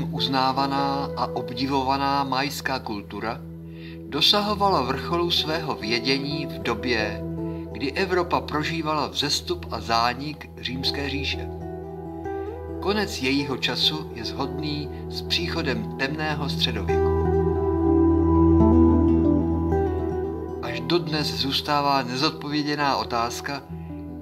světem uznávaná a obdivovaná majská kultura dosahovala vrcholu svého vědění v době, kdy Evropa prožívala vzestup a zánik římské říše. Konec jejího času je shodný s příchodem temného středověku. Až dodnes zůstává nezodpověděná otázka,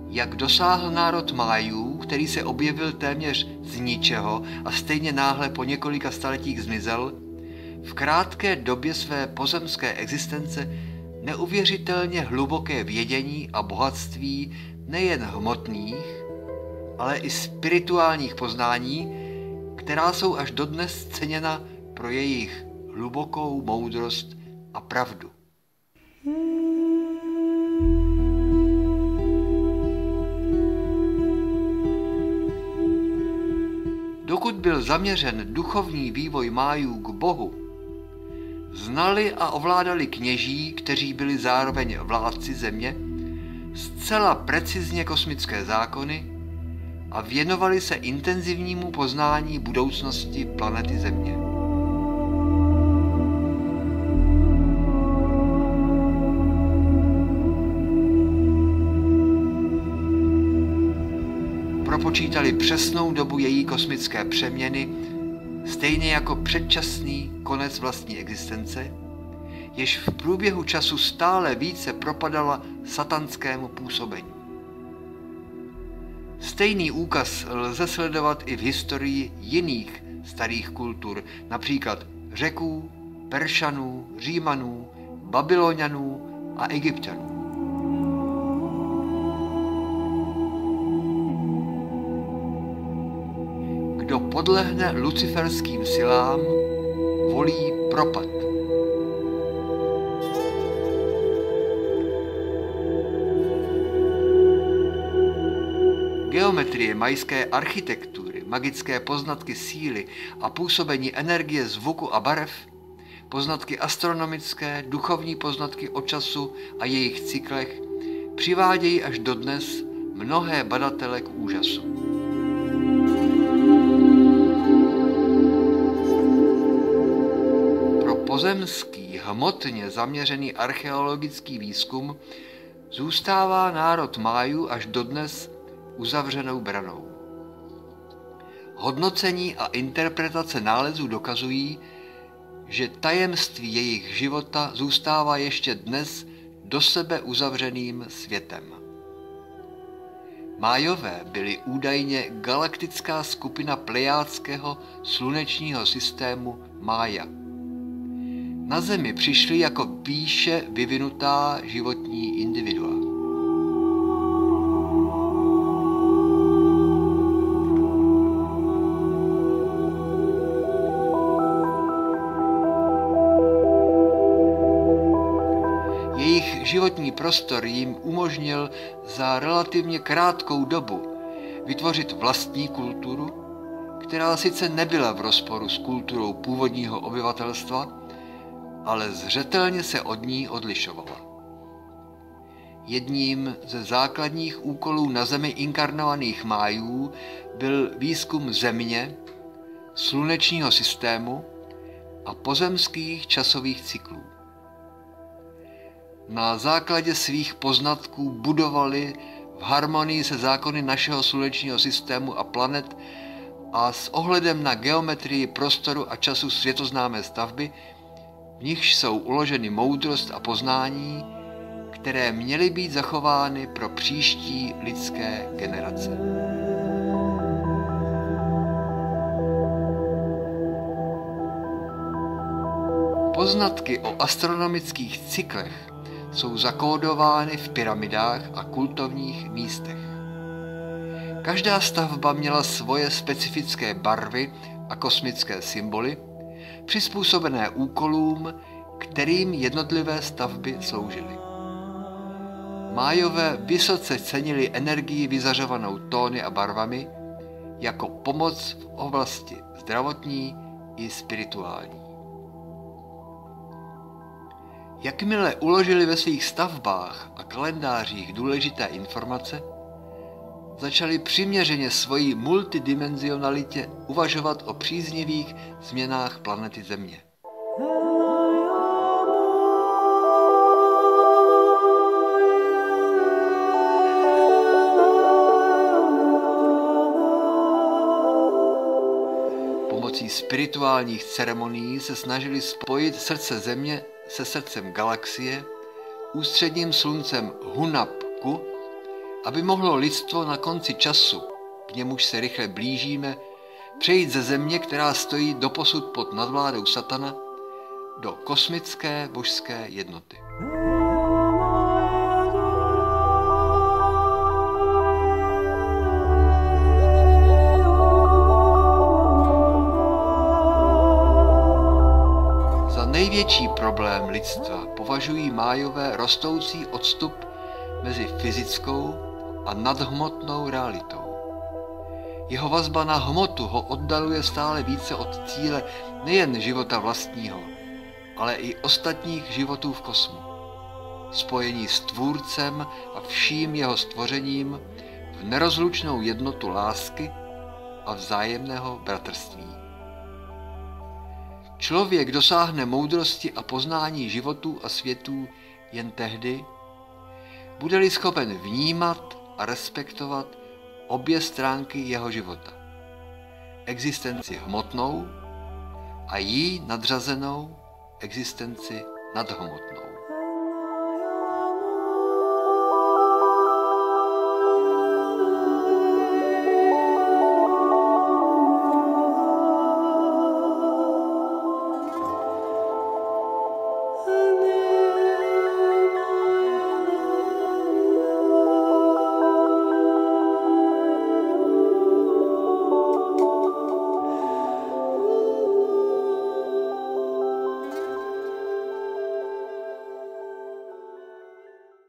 jak dosáhl národ Májů, který se objevil téměř z ničeho a stejně náhle po několika staletích zmizel, v krátké době své pozemské existence neuvěřitelně hluboké vědění a bohatství nejen hmotných, ale i spirituálních poznání, která jsou až dodnes ceněna pro jejich hlubokou moudrost a pravdu. Dokud byl zaměřen duchovní vývoj májů k Bohu, znali a ovládali kněží, kteří byli zároveň vládci země, zcela precizně kosmické zákony a věnovali se intenzivnímu poznání budoucnosti planety Země. Propočítali přesnou dobu její kosmické přeměny, stejně jako předčasný konec vlastní existence, jež v průběhu času stále více propadala satanskému působení. Stejný úkaz lze sledovat i v historii jiných starých kultur, například Řeků, Peršanů, Římanů, Babylonianů a Egyptianů. Kdo podlehne luciferským silám, volí propad. Geometrie majské architektury, magické poznatky síly a působení energie zvuku a barev, poznatky astronomické, duchovní poznatky o času a jejich cyklech přivádějí až dodnes mnohé badatele k úžasu. Pozemský, hmotně zaměřený archeologický výzkum zůstává národ Májů až dodnes uzavřenou branou. Hodnocení a interpretace nálezů dokazují, že tajemství jejich života zůstává ještě dnes do sebe uzavřeným světem. Májové byli údajně galaktická skupina plejádského slunečního systému Mája. Na Zemi přišli jako výše vyvinutá životní individua. životní prostor jim umožnil za relativně krátkou dobu vytvořit vlastní kulturu, která sice nebyla v rozporu s kulturou původního obyvatelstva, ale zřetelně se od ní odlišovala. Jedním ze základních úkolů na Zemi inkarnovaných májů byl výzkum Země, slunečního systému a pozemských časových cyklů na základě svých poznatků budovali v harmonii se zákony našeho slunečního systému a planet a s ohledem na geometrii prostoru a času světoznámé stavby, v nichž jsou uloženy moudrost a poznání, které měly být zachovány pro příští lidské generace. Poznatky o astronomických cyklech jsou zakódovány v pyramidách a kultovních místech. Každá stavba měla svoje specifické barvy a kosmické symboly, přizpůsobené úkolům, kterým jednotlivé stavby sloužily. Májové vysoce cenili energii vyzařovanou tóny a barvami jako pomoc v oblasti zdravotní i spirituální. Jakmile uložili ve svých stavbách a kalendářích důležité informace, začali přiměřeně svojí multidimenzionalitě uvažovat o příznivých změnách planety Země. Pomocí spirituálních ceremonií se snažili spojit srdce Země se srdcem galaxie, ústředním sluncem Hunapku, aby mohlo lidstvo na konci času, k němuž se rychle blížíme, přejít ze země, která stojí doposud pod nadvládou satana, do kosmické božské jednoty. Za největší problém lidstva považují májové rostoucí odstup mezi fyzickou a nadhmotnou realitou. Jeho vazba na hmotu ho oddaluje stále více od cíle nejen života vlastního, ale i ostatních životů v kosmu. Spojení s Tvůrcem a vším jeho stvořením v nerozlučnou jednotu lásky a vzájemného bratrství. Člověk dosáhne moudrosti a poznání životů a světů jen tehdy, bude-li schopen vnímat a respektovat obě stránky jeho života. Existenci hmotnou a jí nadřazenou existenci nadhmotnou.